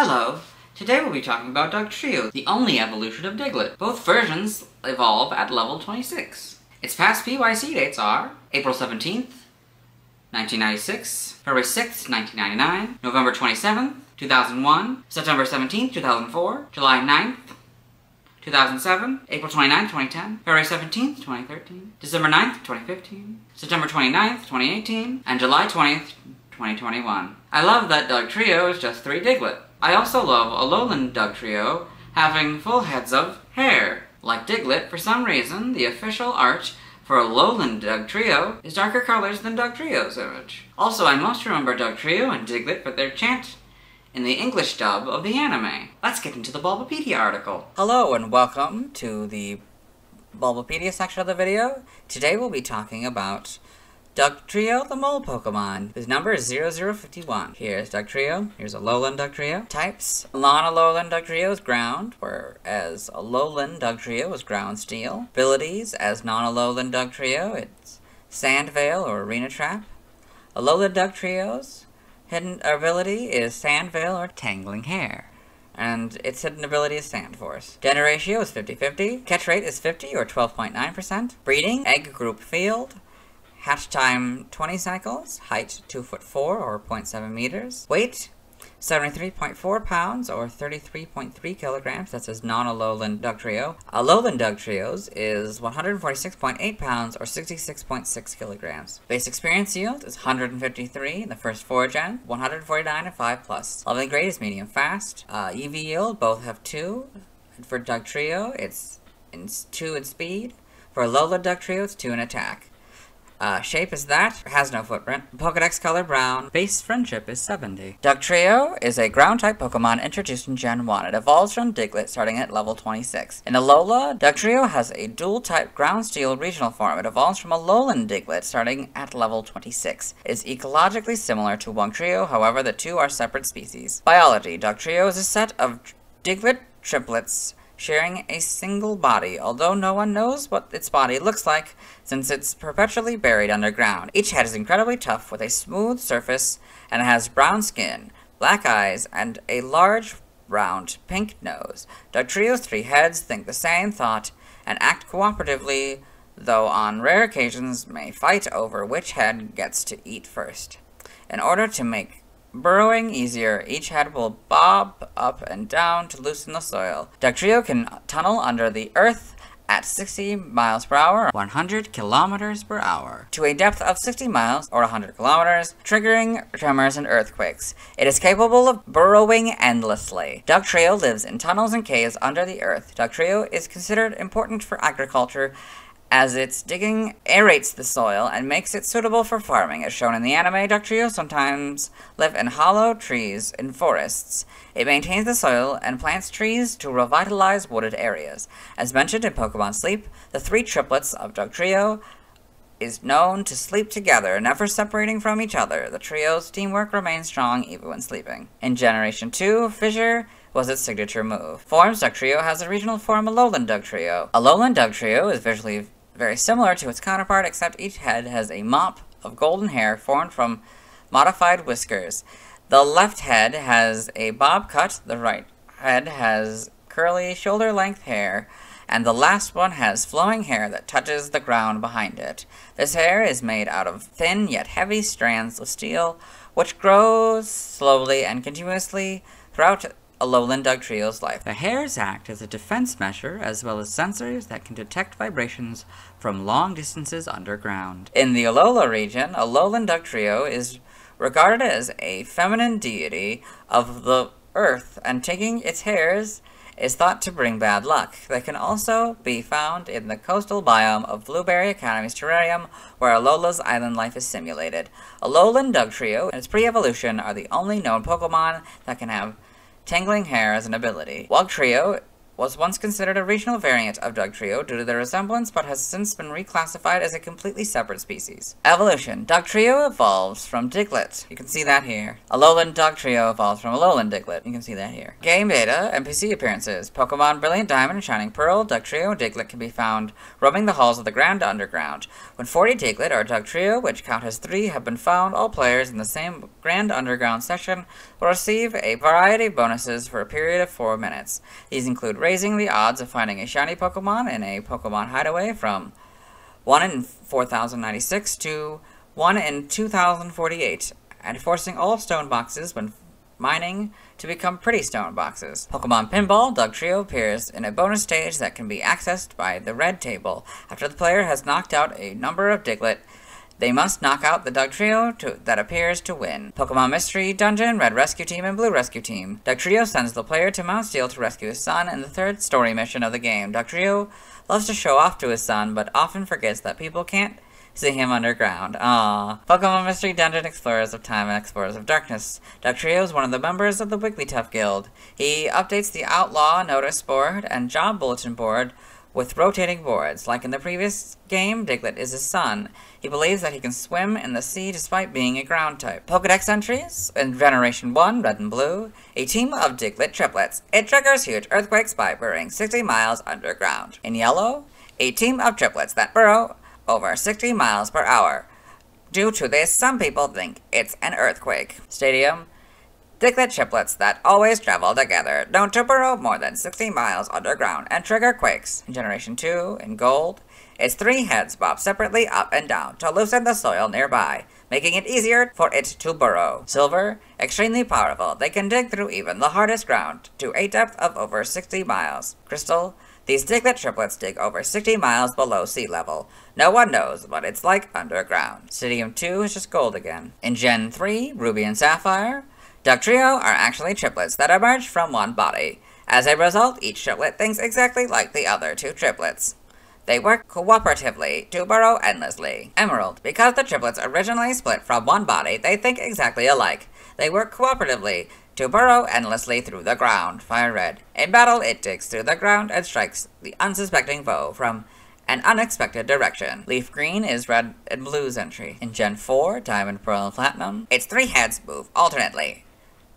Hello! Today we'll be talking about Dugtrio, the only evolution of Diglett. Both versions evolve at level 26. Its past PYC dates are April 17th, 1996, February 6th, 1999, November 27th, 2001, September 17th, 2004, July 9th, 2007, April 29th, 2010, February 17th, 2013, December 9th, 2015, September 29th, 2018, and July 20th, 2021. I love that Dugtrio is just three Diglett. I also love Alolan Dugtrio having full heads of hair. Like Diglett, for some reason, the official art for Alolan Dugtrio is darker colors than Dugtrio's image. Also, I most remember Dugtrio and Diglett for their chant in the English dub of the anime. Let's get into the Bulbapedia article. Hello and welcome to the Bulbapedia section of the video. Today we'll be talking about Dugtrio, the mole Pokemon. His number is 0051. Here's Dugtrio. Here's a Alolan Dugtrio. Types. Non-Alolan Dugtrio is ground, whereas Alolan Dugtrio is ground steel. Abilities. As non-Alolan Dugtrio, it's Sand Veil or Arena Trap. Alolan Dugtrio's hidden ability is Sand Veil or Tangling Hair and its hidden ability is Sand Force. Gender ratio is 50-50. Catch rate is 50 or 12.9%. Breeding, Egg Group Field. Hatch time 20 cycles, height 2 foot 4 or 0.7 meters, weight 73.4 pounds or 33.3 kilograms. That's his non-Alolan Dugtrio. Alolan Dugtrio's is 146.8 pounds or 66.6 kilograms. Base experience yield is 153 in the first four gen, 149 and 5 plus. Leveling grade is medium fast. Uh, EV yield both have 2. And for Dugtrio, it's, it's 2 in speed. For Alolan Dugtrio, it's 2 in attack. Uh, shape is that, has no footprint. Pokedex color brown. Base friendship is 70. Dugtrio is a ground-type Pokemon introduced in Gen 1. It evolves from Diglett starting at level 26. In Alola, Dugtrio has a dual-type ground-steel regional form. It evolves from a Alolan Diglett starting at level 26. It is ecologically similar to Wugtrio, however the two are separate species. Biology. Dugtrio is a set of Diglett triplets sharing a single body, although no one knows what its body looks like since it's perpetually buried underground. Each head is incredibly tough with a smooth surface and has brown skin, black eyes, and a large, round, pink nose. Dugtrio's three heads think the same thought and act cooperatively, though on rare occasions may fight over which head gets to eat first. In order to make Burrowing easier, each head will bob up and down to loosen the soil. Dugtrio can tunnel under the earth at 60 miles per hour, 100 kilometers per hour, to a depth of 60 miles or 100 kilometers, triggering tremors and earthquakes. It is capable of burrowing endlessly. Dugtrio lives in tunnels and caves under the earth. Dugtrio is considered important for agriculture as its digging aerates the soil and makes it suitable for farming. As shown in the anime, Dugtrio sometimes live in hollow trees in forests. It maintains the soil and plants trees to revitalize wooded areas. As mentioned in Pokemon Sleep, the three triplets of Dugtrio is known to sleep together, never separating from each other. The trio's teamwork remains strong even when sleeping. In Generation 2, Fissure was its signature move. Forms Dugtrio has a regional form Alolan Dugtrio. Alolan Dugtrio is visually very similar to its counterpart, except each head has a mop of golden hair formed from modified whiskers. The left head has a bob cut, the right head has curly shoulder-length hair, and the last one has flowing hair that touches the ground behind it. This hair is made out of thin yet heavy strands of steel, which grows slowly and continuously throughout a lowland Alolan Dugtrio's life. The hairs act as a defense measure as well as sensors that can detect vibrations from long distances underground. In the Alola region, Alolan Dugtrio is regarded as a feminine deity of the earth, and taking its hairs is thought to bring bad luck. They can also be found in the coastal biome of Blueberry Academy's terrarium, where Alola's island life is simulated. Alolan Dugtrio and its pre-evolution are the only known Pokemon that can have tangling hair as an ability. Wugtrio was once considered a regional variant of Dugtrio due to their resemblance, but has since been reclassified as a completely separate species. Evolution. Dugtrio evolves from Diglett. You can see that here. Alolan Dugtrio evolves from Alolan Diglett. You can see that here. Game data, NPC appearances. Pokemon Brilliant Diamond and Shining Pearl, Dugtrio, and Diglett can be found roaming the halls of the Grand Underground. When 40 Diglett or Dugtrio, which count as three, have been found, all players in the same Grand Underground session will receive a variety of bonuses for a period of 4 minutes. These include raising the odds of finding a shiny Pokemon in a Pokemon hideaway from 1 in 4096 to 1 in 2048, and forcing all stone boxes when mining to become pretty stone boxes. Pokemon Pinball Dugtrio appears in a bonus stage that can be accessed by the red table. After the player has knocked out a number of Diglett, they must knock out the Dugtrio to, that appears to win. Pokemon Mystery Dungeon, Red Rescue Team, and Blue Rescue Team. Dugtrio sends the player to Mount Steel to rescue his son in the third story mission of the game. Dugtrio loves to show off to his son, but often forgets that people can't see him underground. Ah, Pokemon Mystery Dungeon Explorers of Time and Explorers of Darkness. Dugtrio is one of the members of the Wigglytuff Guild. He updates the Outlaw Notice board and Job Bulletin board with rotating boards. Like in the previous game, Diglett is his son. He believes that he can swim in the sea despite being a ground type. Pokedex entries in Generation 1, Red and Blue. A team of Diglett triplets. It triggers huge earthquakes by burrowing 60 miles underground. In Yellow, a team of triplets that burrow over 60 miles per hour. Due to this, some people think it's an earthquake. Stadium, Diglett triplets that always travel together, known to burrow more than 60 miles underground and trigger quakes. In Generation 2, in Gold, its three heads bob separately up and down to loosen the soil nearby, making it easier for it to burrow. Silver, extremely powerful, they can dig through even the hardest ground to a depth of over 60 miles. Crystal, these Diglett triplets dig over 60 miles below sea level. No one knows what it's like underground. Stadium 2 is just gold again. In Gen 3, Ruby and Sapphire, Dugtrio are actually triplets that emerge from one body. As a result, each triplet thinks exactly like the other two triplets. They work cooperatively to burrow endlessly. Emerald, because the triplets originally split from one body, they think exactly alike. They work cooperatively to burrow endlessly through the ground. Fire Red. In battle, it digs through the ground and strikes the unsuspecting foe from an unexpected direction. Leaf Green is Red and Blue's entry. In Gen 4, Diamond, Pearl, and Platinum, its three heads move alternately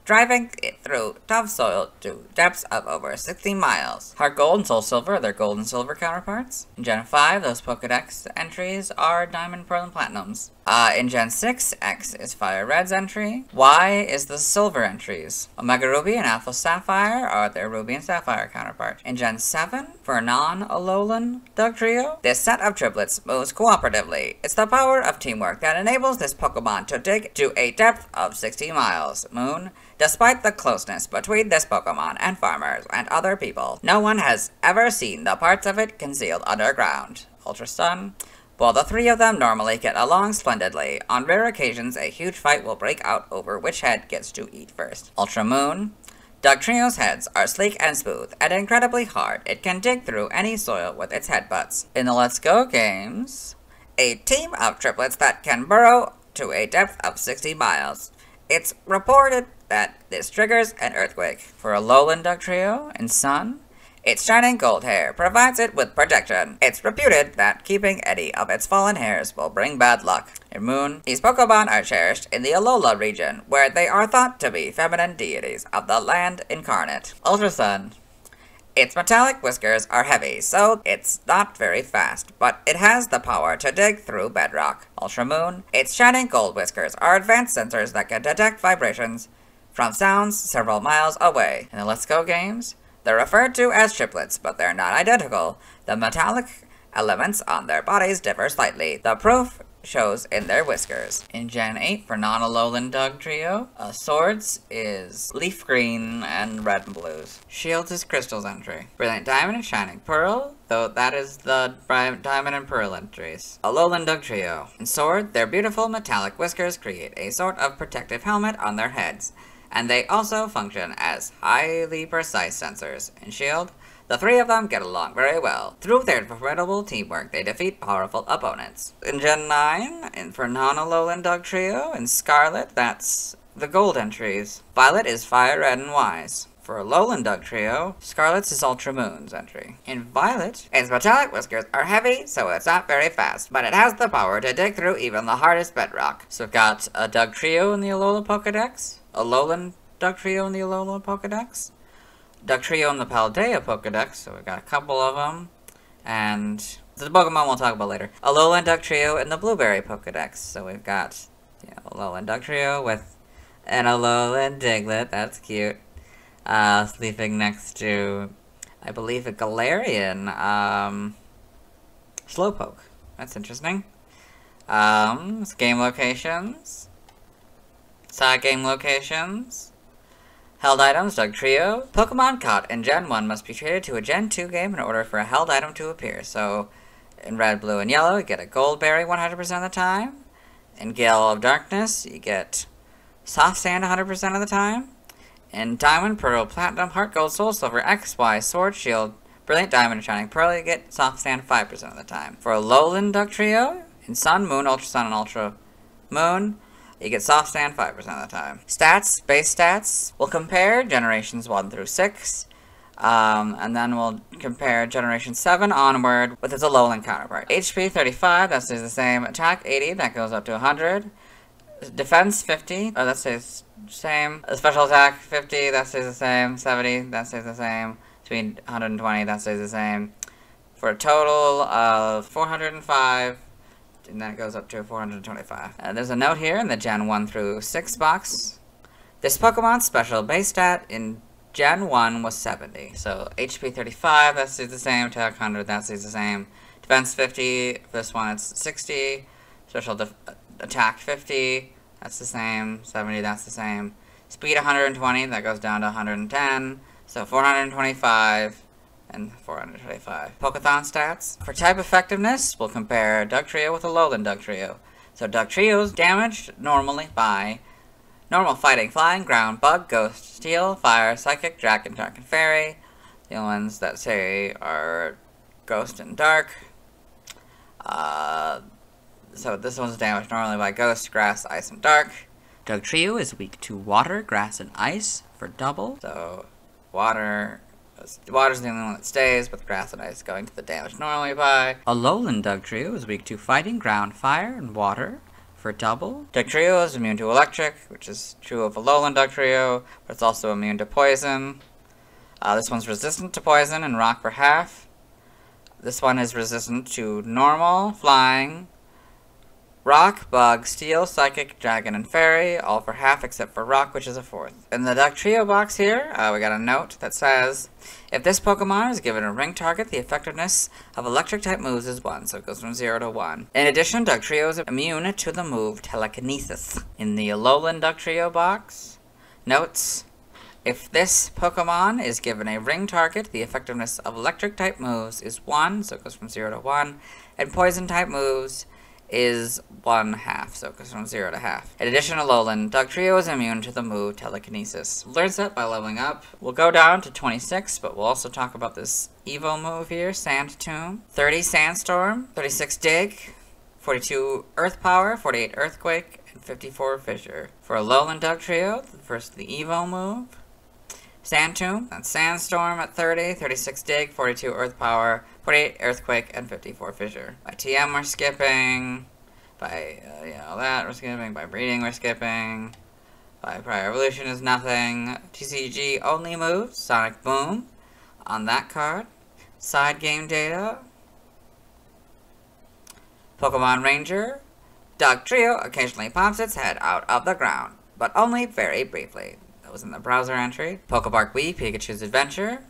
driving it through tough soil to depths of over 60 miles. Heart Gold and Soul Silver are their gold and silver counterparts. In Gen 5, those Pokedex entries are Diamond, Pearl, and Platinums. Uh, in Gen 6, X is Fire Red's entry. Y is the silver entries. Omega Ruby and Alpha Sapphire are their Ruby and Sapphire counterparts. In Gen 7, for non-Alolan Dugtrio, this set of triplets moves cooperatively. It's the power of teamwork that enables this Pokemon to dig to a depth of 60 miles. Moon, Despite the closeness between this Pokemon and farmers and other people, no one has ever seen the parts of it concealed underground. Ultra Sun. While the three of them normally get along splendidly, on rare occasions a huge fight will break out over which head gets to eat first. Ultra Moon. Dugtrio's heads are sleek and smooth, and incredibly hard. It can dig through any soil with its headbutts. In the Let's Go games, a team of triplets that can burrow to a depth of 60 miles. It's reported that this triggers an earthquake. For Alolan Dugtrio and Sun, its shining gold hair provides it with protection. It's reputed that keeping any of its fallen hairs will bring bad luck. In Moon, these Pokemon are cherished in the Alola region, where they are thought to be feminine deities of the land incarnate. Ultra Sun. Its metallic whiskers are heavy, so it's not very fast, but it has the power to dig through bedrock. Ultra Moon. Its shining gold whiskers are advanced sensors that can detect vibrations from sounds several miles away. In the Let's Go games, they're referred to as triplets, but they're not identical. The metallic elements on their bodies differ slightly. The proof shows in their whiskers. In Gen 8 for non-Alolan Dugtrio, uh, Swords is Leaf Green and Red and Blues. Shields is Crystal's entry. Brilliant Diamond and Shining Pearl, though that is the Diamond and Pearl entries. Alolan Dugtrio. In Sword, their beautiful metallic whiskers create a sort of protective helmet on their heads and they also function as highly precise sensors. In Shield, the three of them get along very well. Through their formidable teamwork, they defeat powerful opponents. In Gen 9, in for non-Alolan Dugtrio, in Scarlet, that's the gold entries. Violet is Fire Red and Y's. For Alolan Dugtrio, Scarlet's is Ultra Moon's entry. In Violet, its metallic whiskers are heavy, so it's not very fast, but it has the power to dig through even the hardest bedrock. So we've got a Dugtrio in the Alola Pokedex, Alolan Dugtrio in the Alola Pokedex, Dugtrio in the Paldea Pokedex, so we've got a couple of them, and the Pokemon we'll talk about later. Alolan Dugtrio in the Blueberry Pokedex, so we've got you know, Alolan Dugtrio with an Alolan Diglett, that's cute, uh, sleeping next to, I believe, a Galarian, um, Slowpoke. That's interesting. Um, game locations. Side game locations. Held items, Dugtrio. Pokemon caught in Gen 1 must be traded to a Gen 2 game in order for a held item to appear. So, in red, blue, and yellow, you get a gold berry 100% of the time. In Gale of Darkness, you get soft sand 100% of the time. In Diamond, Pearl, Platinum, Heart Gold, Soul Silver, X, Y, Sword, Shield, Brilliant Diamond, and Shining Pearl, you get soft sand 5% of the time. For Alolan Dugtrio, in Sun, Moon, Ultra Sun, and Ultra Moon, you get soft sand 5% of the time. Stats, base stats, we'll compare generations 1 through 6. Um, and then we'll compare Generation 7 onward with its Alolan counterpart. HP 35, that stays the same. Attack 80, that goes up to 100. Defense 50, oh, that stays the same. Special attack 50, that stays the same. 70, that stays the same. Between 120, that stays the same. For a total of 405, and then it goes up to 425. Uh, there's a note here in the Gen 1 through 6 box. This Pokemon's special base stat in Gen 1 was 70. So HP 35, that stays the same. Attack 100, that stays the same. Defense 50, this one it's 60. Special attack 50, that's the same. 70, that's the same. Speed 120, that goes down to 110. So 425 and 425. Pokeathlon stats. For type effectiveness, we'll compare Dugtrio with Alolan Dugtrio. So Dugtrio's damaged normally by normal fighting, flying, ground, bug, ghost, steel, fire, psychic, dragon, dark, and fairy. The ones that say are ghost and dark. Uh, so this one's damaged normally by ghost, grass, ice, and dark. Dugtrio is weak to water, grass, and ice for double. So water, water's the only one that stays, with grass and ice going to the damage normally by. Alolan Dugtrio is weak to fighting, ground, fire, and water for double. Dugtrio is immune to electric, which is true of Alolan Dugtrio, but it's also immune to poison. Uh, this one's resistant to poison and rock for half. This one is resistant to normal, flying, Rock, Bug, Steel, Psychic, Dragon, and Fairy, all for half except for Rock, which is a fourth. In the Dugtrio box here, uh, we got a note that says, if this Pokemon is given a ring target, the effectiveness of electric-type moves is 1, so it goes from 0 to 1. In addition, Dugtrio is immune to the move Telekinesis. In the Alolan Dugtrio box, notes, if this Pokemon is given a ring target, the effectiveness of electric-type moves is 1, so it goes from 0 to 1, and poison-type moves is one half, so it goes from zero to half. In addition to Alolan, Dugtrio is immune to the move Telekinesis. Learns that by leveling up. We'll go down to 26, but we'll also talk about this Evo move here, Sand Tomb. 30 Sandstorm, 36 Dig, 42 Earth Power, 48 Earthquake, and 54 Fissure. For a Alolan Dugtrio, first the Evo move. Sand Tomb, that's Sandstorm at 30, 36 Dig, 42 Earth Power, 48 Earthquake, and 54 Fissure. By TM we're skipping, by, uh, you know, that we're skipping, by Breeding we're skipping, by Prior Evolution is nothing, TCG only moves, Sonic Boom, on that card, side game data, Pokemon Ranger, Dugtrio occasionally pops its head out of the ground, but only very briefly. That was in the browser entry. Pokepark Wii, Pikachu's Adventure.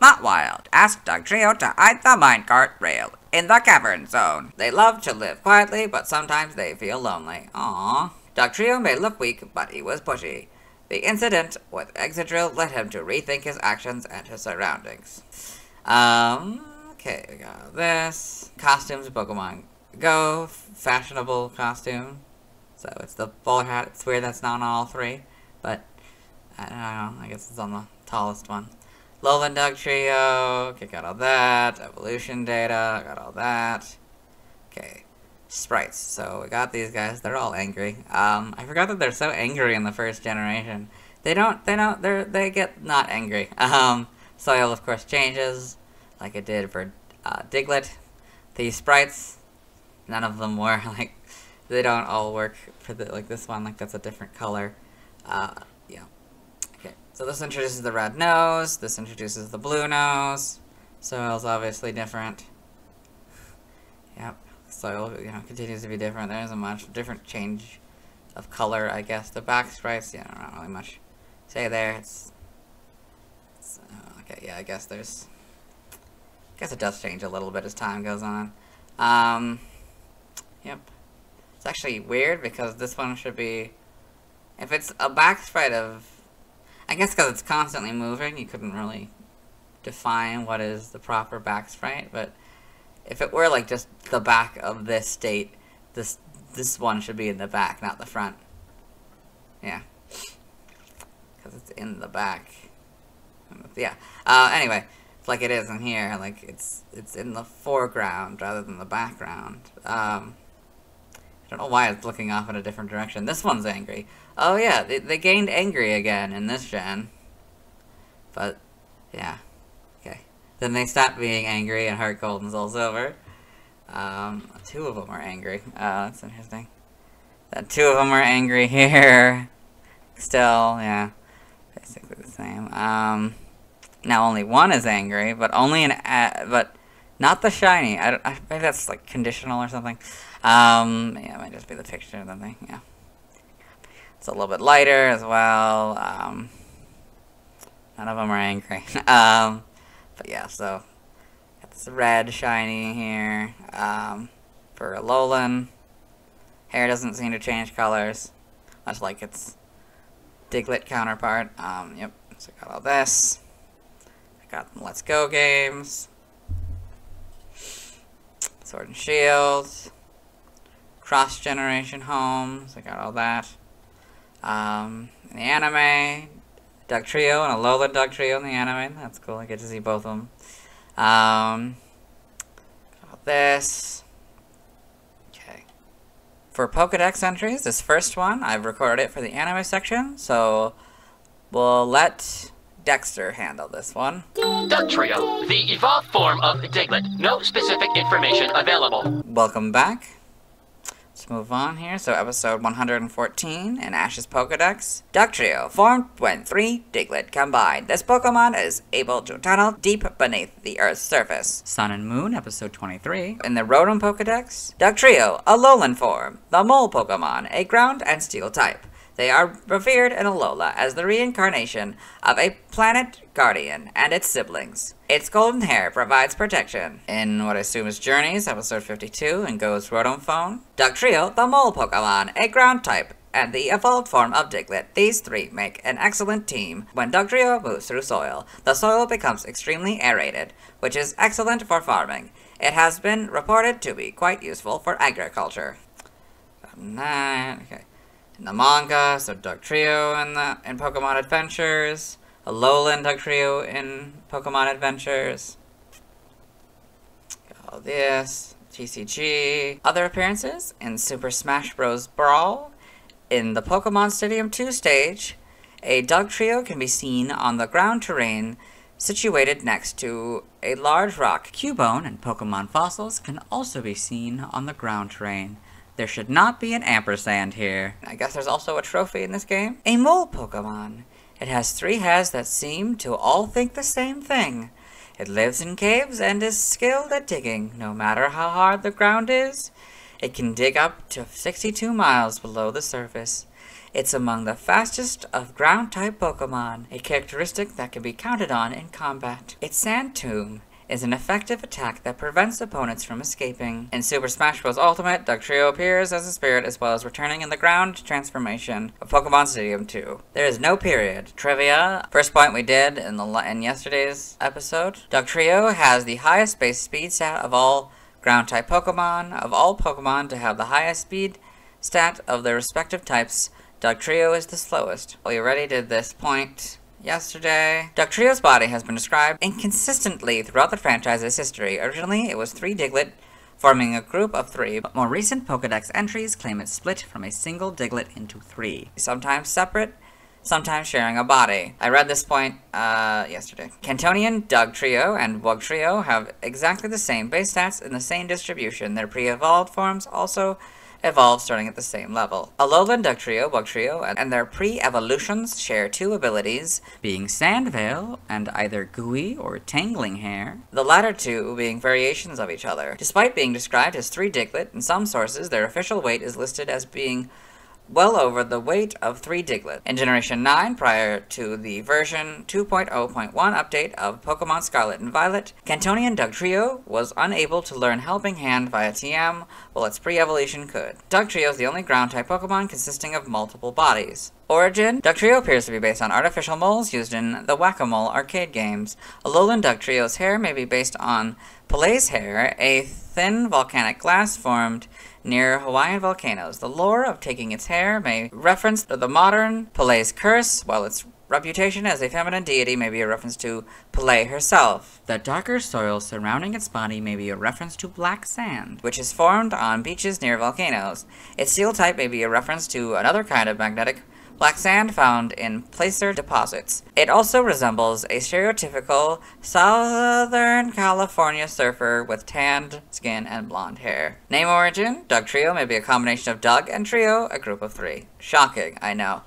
Not Wild, ask Dugtrio to hide the minecart rail in the cavern zone. They love to live quietly, but sometimes they feel lonely. Aww. Dugtrio may look weak, but he was pushy. The incident with Excadrill led him to rethink his actions and his surroundings. Um, okay, we got this. Costumes, Pokemon Go, fashionable costume. So it's the bowler hat. It's weird that's not on all three, but I don't know. I guess it's on the tallest one. Alolan Dugtrio. Okay, got all that. Evolution data. Got all that. Okay. Sprites. So we got these guys. They're all angry. Um, I forgot that they're so angry in the first generation. They don't, they don't, they they get not angry. Um, Soil, of course, changes, like it did for uh, Diglett. These sprites, none of them were, like, they don't all work for the, like this one, like that's a different color. Uh, so this introduces the red nose, this introduces the blue nose. Soil's obviously different. Yep, soil, you know, continues to be different. There isn't much different change of color, I guess. The back sprites, yeah, not really much. Say there, it's, it's uh, okay, yeah, I guess there's, I guess it does change a little bit as time goes on. Um, yep. It's actually weird because this one should be, if it's a back sprite of, I guess because it's constantly moving, you couldn't really define what is the proper back sprite, but if it were like just the back of this state, this this one should be in the back, not the front. Yeah. Because it's in the back. Yeah. Uh, anyway, it's like it is in here, like it's it's in the foreground rather than the background. Um, I don't know why it's looking off in a different direction. This one's angry. Oh yeah, they, they gained angry again in this gen. But, yeah. Okay. Then they stopped being angry and Heart Gold and Soul Silver. Um, two of them are angry. Uh, that's interesting. Then two of them are angry here. Still, yeah. Basically the same. Um, now only one is angry, but only an, uh, but not the shiny. I I, maybe that's like conditional or something. Um, yeah, it might just be the picture of the thing, yeah. It's a little bit lighter as well. Um, none of them are angry. um, but yeah, so got this red shiny here um, for Alolan. Hair doesn't seem to change colors, much like its Diglett counterpart. Um, yep, so I got all this. I got Let's Go games. Sword and Shield. Cross Generation Homes. I got all that. Um, in the anime, Dugtrio and Alolan Dugtrio in the anime. That's cool. I get to see both of them. Um, this. Okay. For Pokedex entries, this first one, I've recorded it for the anime section, so we'll let Dexter handle this one. Dugtrio, the evolved form of Diglett. No specific information available. Welcome back. Let's move on here. So, episode 114 in Ash's Pokedex. Dugtrio formed when three Diglett combined. This Pokemon is able to tunnel deep beneath the Earth's surface. Sun and Moon, episode 23. In the Rotom Pokedex, Dugtrio, a Alolan form. The Mole Pokemon, a ground and steel type. They are revered in Alola as the reincarnation of a planet guardian and its siblings. Its golden hair provides protection. In what I assume is Journeys, episode 52, and Go's Rotom Phone. Dugtrio, the mole Pokemon, a ground type, and the evolved form of Diglett. These three make an excellent team. When Dugtrio moves through soil, the soil becomes extremely aerated, which is excellent for farming. It has been reported to be quite useful for agriculture. Okay in the manga, so Dugtrio in the in Pokemon Adventures, Alolan Dugtrio in Pokemon Adventures. All this, TCG. Other appearances in Super Smash Bros. Brawl. In the Pokemon Stadium 2 stage, a Dugtrio can be seen on the ground terrain situated next to a large rock. Cubone and Pokemon fossils can also be seen on the ground terrain. There should not be an ampersand here. I guess there's also a trophy in this game. A mole Pokemon. It has three heads that seem to all think the same thing. It lives in caves and is skilled at digging, no matter how hard the ground is. It can dig up to 62 miles below the surface. It's among the fastest of ground-type Pokemon, a characteristic that can be counted on in combat. Its Sand Tomb is an effective attack that prevents opponents from escaping. In Super Smash Bros. Ultimate, Dugtrio appears as a spirit as well as returning in the ground transformation of Pokemon Stadium 2. There is no period. Trivia. First point we did in the in yesterday's episode. Dugtrio has the highest base speed stat of all ground type Pokemon. Of all Pokemon to have the highest speed stat of their respective types, Dugtrio is the slowest. We already did this point yesterday. Dugtrio's body has been described inconsistently throughout the franchise's history. Originally, it was three Diglett, forming a group of three, but more recent Pokedex entries claim it split from a single Diglett into three, sometimes separate, sometimes sharing a body. I read this point uh, yesterday. Kantonian Dugtrio and Wugtrio have exactly the same base stats and the same distribution. Their pre-evolved forms also evolve starting at the same level. Alolan Dugtrio, Wugtrio, and their pre-evolutions share two abilities, being Sandveil and either Gooey or Tangling Hair, the latter two being variations of each other. Despite being described as three Diglett, in some sources their official weight is listed as being well over the weight of 3 Diglett. In Generation 9, prior to the version 2.0.1 update of Pokemon Scarlet and Violet, Kantonian Dugtrio was unable to learn Helping Hand via TM, while its pre-evolution could. Dugtrio is the only ground-type Pokemon consisting of multiple bodies. Origin Dugtrio appears to be based on artificial moles used in the Whack-A-Mole arcade games. Alolan Dugtrio's hair may be based on Pele's hair, a thin volcanic glass formed near Hawaiian volcanoes. The lore of taking its hair may reference the modern Pele's curse, while its reputation as a feminine deity may be a reference to Pele herself. The darker soil surrounding its body may be a reference to black sand, which is formed on beaches near volcanoes. Its steel type may be a reference to another kind of magnetic black sand found in placer deposits. It also resembles a stereotypical Southern California surfer with tanned skin and blonde hair. Name origin, Dugtrio may be a combination of Doug and Trio, a group of three. Shocking, I know.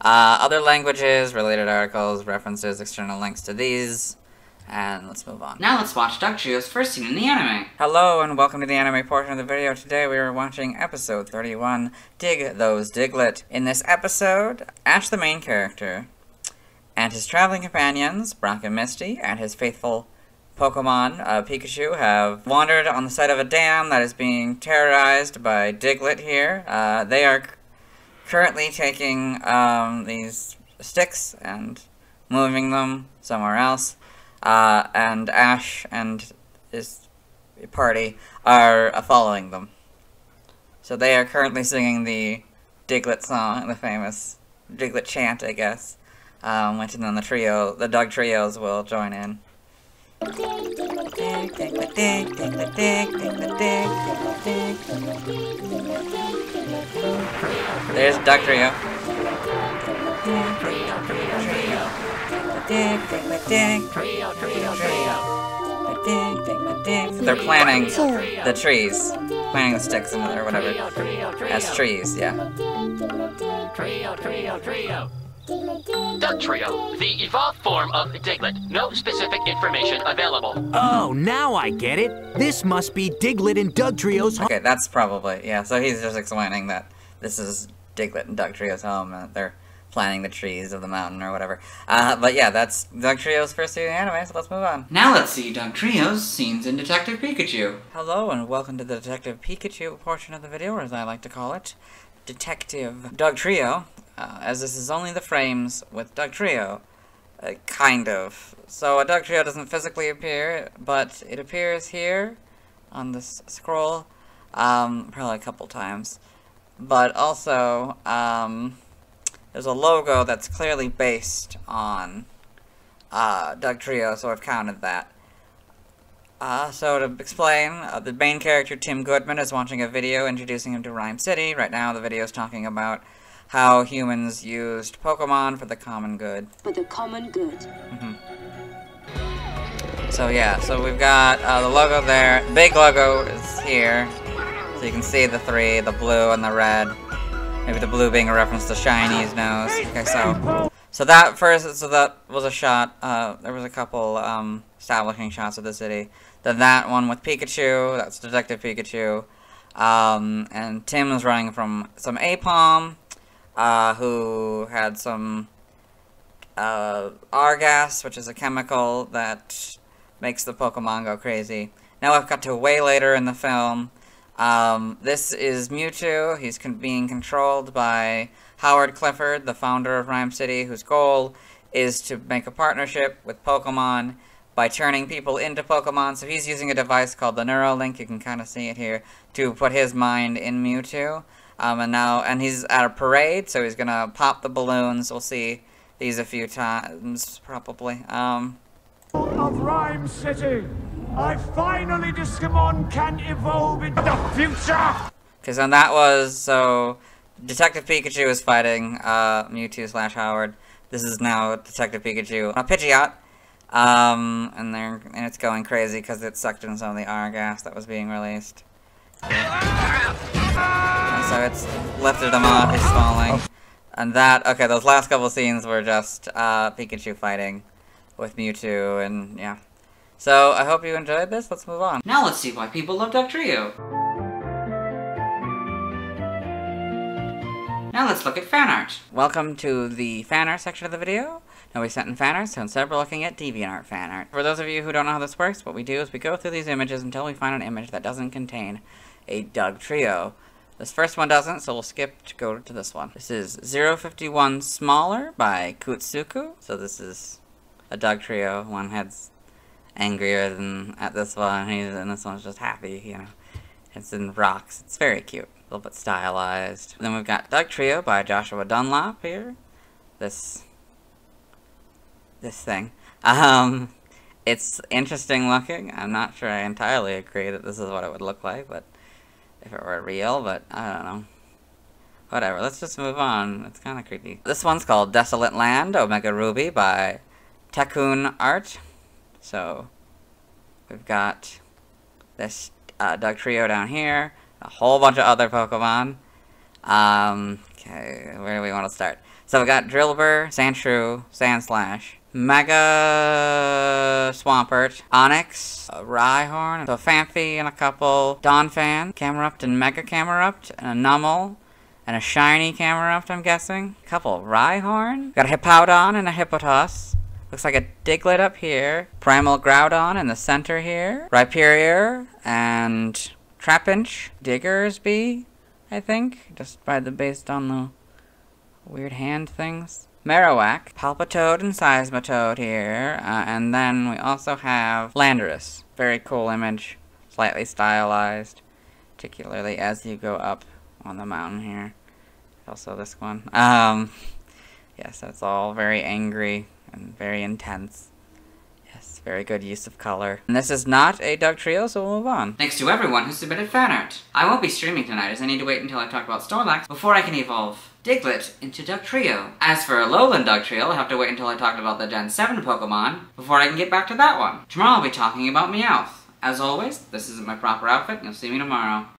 Uh, other languages, related articles, references, external links to these, and let's move on. Now let's watch Duck Dugtrio's first scene in the anime. Hello and welcome to the anime portion of the video. Today we are watching episode 31, Dig Those Diglett. In this episode, Ash the main character, and his traveling companions, Brock and Misty, and his faithful Pokemon, uh, Pikachu, have wandered on the side of a dam that is being terrorized by Diglett here. Uh, they are currently taking um, these sticks and moving them somewhere else. Uh, and Ash and his party are uh, following them. So they are currently singing the Diglett song, the famous Diglett chant, I guess. Um, which then the trio, the Dugtrios will join in. There's Dugtrio. They're planting the trees. Planting the sticks and or whatever. As trees, yeah. Dugtrio, the evolved form of Diglett. No specific information available. Oh, now I get it. This must be Diglett and Dugtrio's home. Okay, that's probably, yeah, so he's just explaining that this is Diglett and Dugtrio's home, and they're planting the trees of the mountain or whatever. Uh, but yeah, that's Dugtrio's first scene in the anime, so let's move on. Now let's see Dugtrio's scenes in Detective Pikachu. Hello, and welcome to the Detective Pikachu portion of the video, or as I like to call it, Detective Dugtrio, uh, as this is only the frames with Dugtrio. Uh, kind of. So a Dugtrio doesn't physically appear, but it appears here on this scroll, um, probably a couple times. But also, um, there's a logo that's clearly based on uh, Dugtrio, so I've counted that. Uh, so to explain, uh, the main character, Tim Goodman, is watching a video introducing him to Rhyme City. Right now, the video is talking about how humans used Pokemon for the common good. For the common good. Mm-hmm. So yeah, so we've got uh, the logo there. Big logo is here. So you can see the three, the blue and the red. Maybe the blue being a reference to Shiny's nose. Okay, so so that first, so that was a shot. Uh, there was a couple um, establishing shots of the city. Then that one with Pikachu. That's Detective Pikachu. Um, and Tim was running from some Aipom, uh, who had some uh, R gas, which is a chemical that makes the Pokemon go crazy. Now I've got to way later in the film. Um, this is Mewtwo. He's con being controlled by Howard Clifford, the founder of Rhyme City, whose goal is to make a partnership with Pokemon by turning people into Pokemon. So he's using a device called the Neuralink, you can kind of see it here, to put his mind in Mewtwo. Um, and now, and he's at a parade, so he's gonna pop the balloons. We'll see these a few times, probably. Um, of Rhyme City. I finally Discamon can evolve into the future! Because then that was, so, Detective Pikachu is fighting uh, Mewtwo slash Howard. This is now Detective Pikachu a Pidgeot. Um, and they're and it's going crazy because it sucked in some of the R gas that was being released. And so it's lifted him off, he's falling. And that, okay, those last couple scenes were just uh, Pikachu fighting with Mewtwo, and yeah. So I hope you enjoyed this. Let's move on. Now let's see why people love Dugtrio. Now let's look at fan art. Welcome to the fan art section of the video. Now we sent in fan art, so instead we're looking at DeviantArt fan art. For those of you who don't know how this works, what we do is we go through these images until we find an image that doesn't contain a Dugtrio. This first one doesn't, so we'll skip to go to this one. This is 051 Smaller by Kuitsuku. So this is a Dugtrio. One head's angrier than at this one, he's, and this one's just happy, you know. It's in rocks. It's very cute. A little bit stylized. Then we've got Dugtrio by Joshua Dunlop here. This this thing. Um it's interesting looking. I'm not sure I entirely agree that this is what it would look like, but if it were real, but I don't know. Whatever, let's just move on. It's kind of creepy. This one's called Desolate Land, Omega Ruby by Takkun Art. So, we've got this uh, Dugtrio down here, a whole bunch of other Pokemon. Um, okay, where do we want to start? So we've got Drillbur, Sandshrew, Sandslash, Mega Swampert, Onix, Rhyhorn, so Phanpy and a couple, Donphan, Camerupt and Mega Camerupt, and a Numel, and a shiny Camerupt, I'm guessing. A couple Rhyhorn. Got a Hippowdon and a Hippotas. Looks like a Diglett up here. Primal Groudon in the center here. Rhyperior and Trapinch. Diggersby, I think. Just by the based on the weird hand things. Marowak, Palpitoad and Seismitoad here, uh, and then we also have Landorus. Very cool image, slightly stylized, particularly as you go up on the mountain here. Also this one. Um, yes, that's all very angry and very intense. Yes, very good use of color. And this is not a Dugtrio, so we'll move on. Thanks to everyone who submitted fan art. I won't be streaming tonight as I need to wait until I talk about Snorlax before I can evolve Diglett into Dugtrio. As for Alolan Dugtrio, I'll have to wait until I talk about the Gen 7 Pokemon before I can get back to that one. Tomorrow I'll be talking about Meowth. As always, this isn't my proper outfit, you'll see me tomorrow.